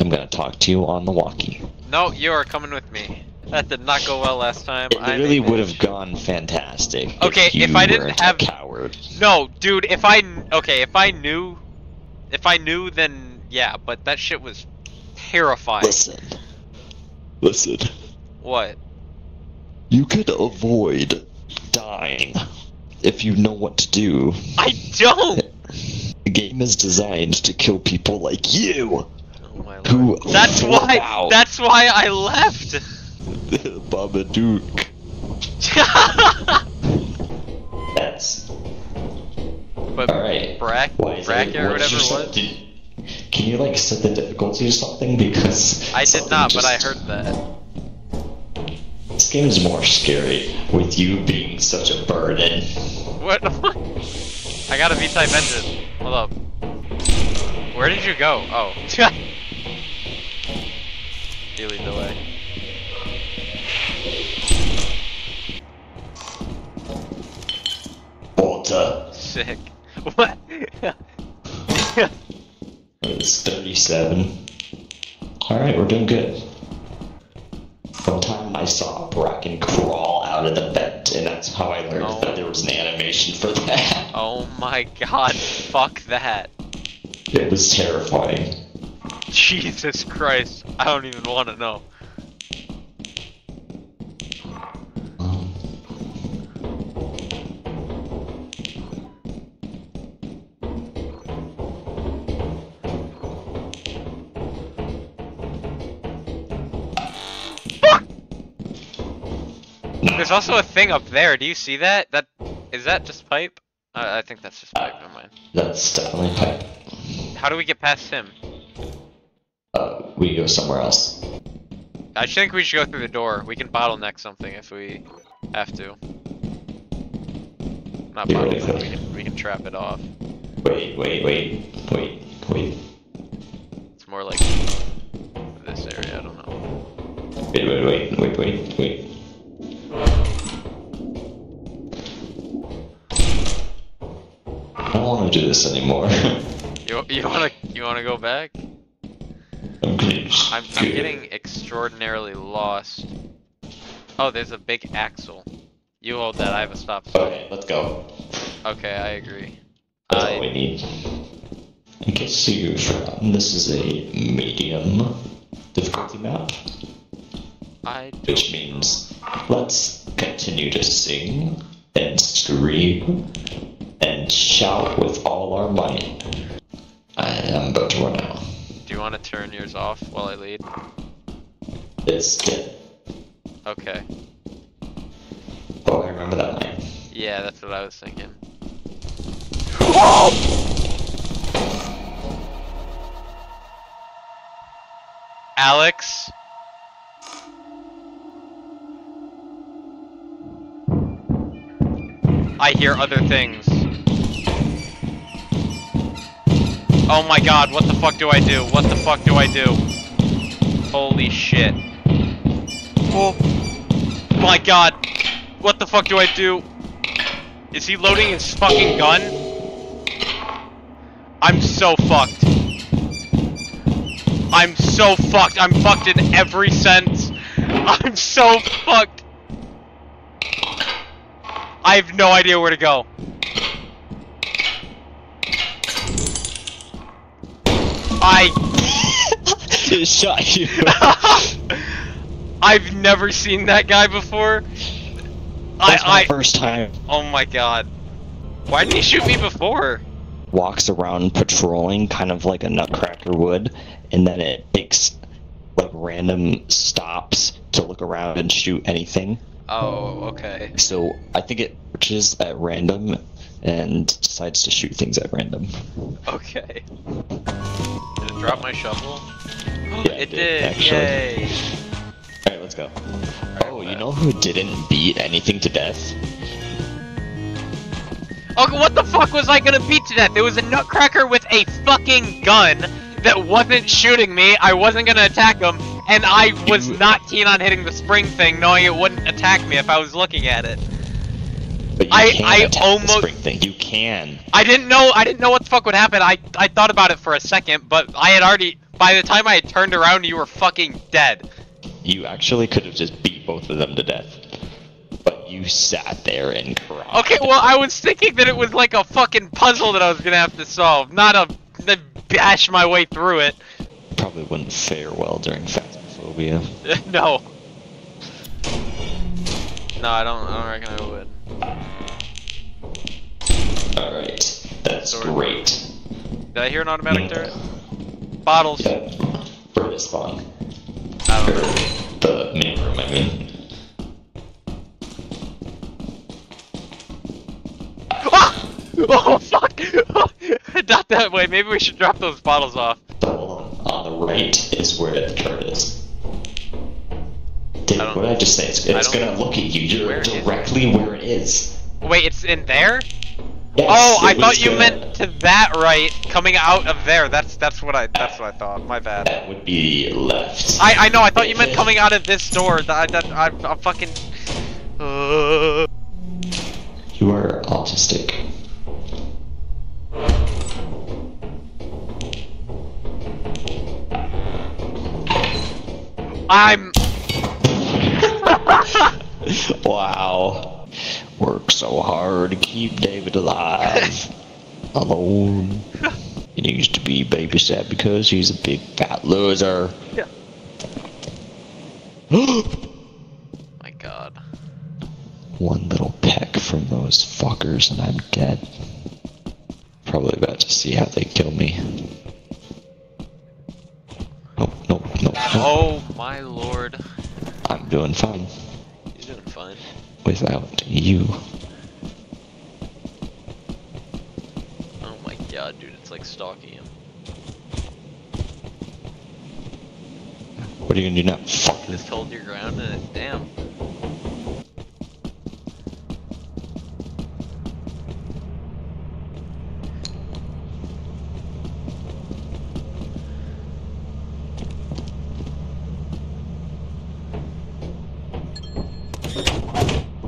I'm gonna talk to you on the walkie. No, you are coming with me. That did not go well last time. It I'm would have gone fantastic. Okay, if, if I didn't have- a coward. No, dude. If I okay, if I knew, if I knew, then yeah. But that shit was terrifying. Listen, listen. What? You could avoid dying if you know what to do. I don't. The game is designed to kill people like you, My lord. who That's flip why. out That's why I left. Babadook. That's but all right. brack, Why is Bracken or whatever it set- was. did- Can you like set the difficulty or something? Because I did something not, but I heard that. This game is more scary with you being such a burden. What? I got a V-type engine. Hold up. Where did you go? Oh. Lead the way. Sick. What? it's 37. Alright, we're doing good. One time I saw a Bracken crawl out of the vent, and that's how I learned Oh. that there was an animation for that. oh my god, fuck that. It was terrifying. Jesus Christ. I don't even want to know. Um, There's also a thing up there. Do you see that? That is that just pipe? Uh, I think that's just pipe. Never mind. That's definitely pipe. How do we get past him? We go somewhere else. I think we should go through the door. We can bottleneck something if we have to. Not bottleneck. We can, we can trap it off. Wait, wait, wait, wait, wait, It's more like this area. I don't know. wait, wait, wait, wait, wait, wait. I don't want to do this anymore. You you wanna you wanna go back? I'm I'm I'm getting extraordinarily lost. Oh, there's a big axle. You hold that. I have a stop sign. Okay, let's go. Okay, I agree. That's I- all we need. In case you've forgotten, this is a medium difficulty map, I which means let's continue to sing and scream and shout with all our might. I am about to run out. Do you want to turn yours off while I lead? It's dead. Okay. Oh, I remember that line. Yeah, that's what I was thinking. Oh! Alex. I hear other things. Oh my god, what the fuck do I do? What the fuck do I do? Holy shit. Oh my god. What the fuck do I do? Is he loading his fucking gun? I'm so fucked. I'm so fucked. I'm fucked in every sense. I'm so fucked. I have no idea where to go. I shot you. I've never seen that guy before. That's my I, I first time. oh my god. Why didn't he shoot me before? Walks around patrolling, kind of like a nutcracker would, and then it takes like random stops to look around and shoot anything. Oh, okay. So I think it searches at random and decides to shoot things at random. Okay. Did it drop my shovel? Yeah, it did. actually. Yay. Alright, let's go. Oh, you know who didn't beat anything to death? Okay, what the fuck was I gonna beat to death? There was a nutcracker with a fucking gun that wasn't shooting me. I wasn't gonna attack him, and I was not keen on hitting the spring thing, knowing it wouldn't attack me if I was looking at it. But you I- can I attack the almost- spring thing. You can. I didn't know. I didn't know what the fuck would happen. I I thought about it for a second, but I had already by the time I had turned around, you were fucking dead. You actually could have just beat both of them to death. But you sat there and cried. Okay, well, I was thinking that it was like a fucking puzzle that I was gonna have to solve, not a, a bash my way through it. Probably wouldn't fare well during No. No, I don't. I don't reckon I would. Alright, that's Sorry. great. Did I hear an automatic No. turret? Bottles. Yeah, for this spawn. I don't know. the main room, I mean. Ah! Oh fuck! Not that way. Maybe we should drop those bottles off. The one on the right is where the turret is. Did, what did I just say? It's, it's gonna look at you. You're Where is it? directly where it is. Wait, it's in there? Yes, oh, I thought you gonna- meant to that right, coming out of there. That's that's what I that's what I thought. My bad. That would be left. I I know. I thought you meant coming out of this door. That, that I'm, I'm fucking. Uh, You are autistic. I'm. Wow. Work so hard to keep David alive. Alone. He needs to be babysat because he's a big fat loser. Yeah. My God. One little peck from those fuckers and I'm dead. Probably about to see how they kill me. Nope, nope, nope. Oh my lord. I'm doing fine. Without you. Oh my God, dude. It's like stalking him. What are you gonna do now? Just hold your ground and damn.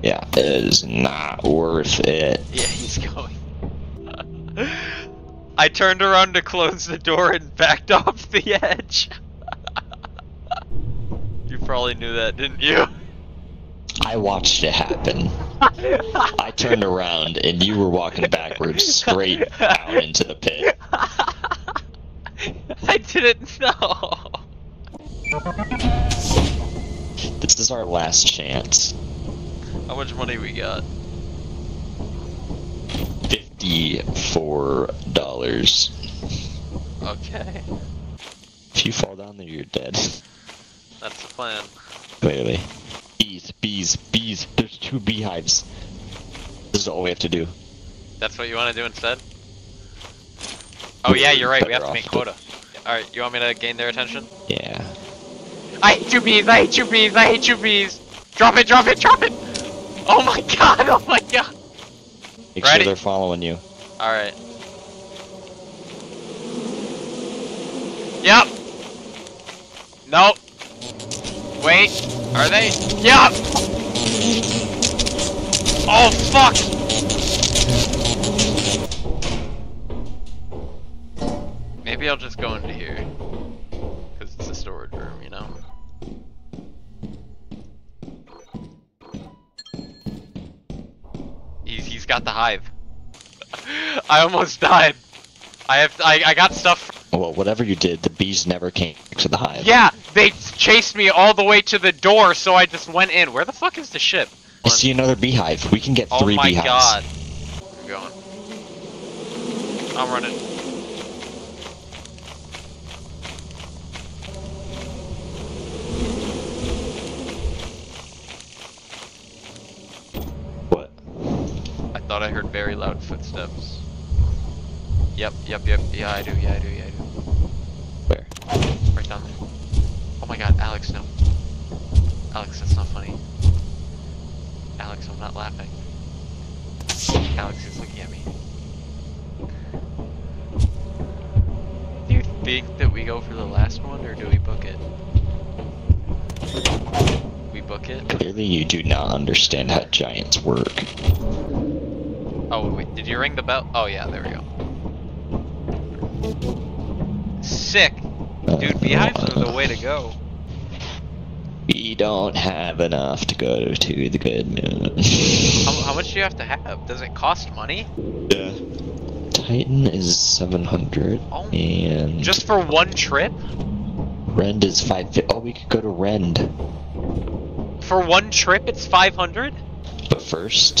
Yeah, it is not worth it. Yeah, he's going. I turned around to close the door and backed off the edge. you probably knew that, didn't you? I watched it happen. I turned around and you were walking backwards straight out into the pit. I didn't know. This is our last chance. How much money we got? Fifty-four dollars. Okay, If you fall down there, you're dead. that's the plan. Clearly. Bees, bees, bees. There's two beehives. This is all we have to do. That's what you want to do instead? Oh yeah, you're right. We have to make quota. All right, you want me to gain their attention? Yeah. I hate you bees. I hate you bees. I hate you bees. Drop it. Drop it. Drop it. Oh my god. Oh my god. Make Ready? sure they're following you. All right. Yep. Nope. Wait. Are they? Yep. Oh fuck. Maybe I'll just go into here. Got the hive. I almost died. I have I, I got stuff. Oh, well, whatever you did, the bees never came to the hive. Yeah, they chased me all the way to the door, so I just went in. Where the fuck is the ship? I see another beehive. We can get Oh three my beehives. god. I'm going. I'm running. What? I thought I heard very loud footsteps. Yep, yep, yep. Yeah, I do. Yeah, I do. Yeah, I do. Where? Right down there. Oh my god, Alex, no. Alex, that's not funny. Alex, I'm not laughing. Alex is looking at me. Do you think that we go for the last one, or do we book it? We book it? Clearly, you do not understand how giants work. Oh, wait, did you ring the bell? Oh, yeah, there we go. Sick. Dude, beehives are the way to go. We don't have enough to go to the good moon. How, how much do you have to have? Does it cost money? yeah. Titan is 700, Oh. and Just for one trip? Rend is 550. Oh, we could go to Rend. For one trip, it's 500? But first,